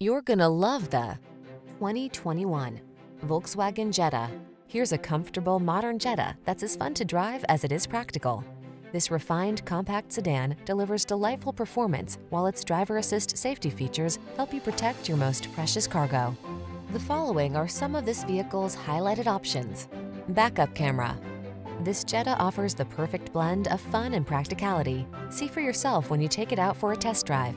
You're gonna love the 2021 Volkswagen Jetta. Here's a comfortable, modern Jetta that's as fun to drive as it is practical. This refined compact sedan delivers delightful performance while its driver assist safety features help you protect your most precious cargo. The following are some of this vehicle's highlighted options. Backup camera. This Jetta offers the perfect blend of fun and practicality. See for yourself when you take it out for a test drive.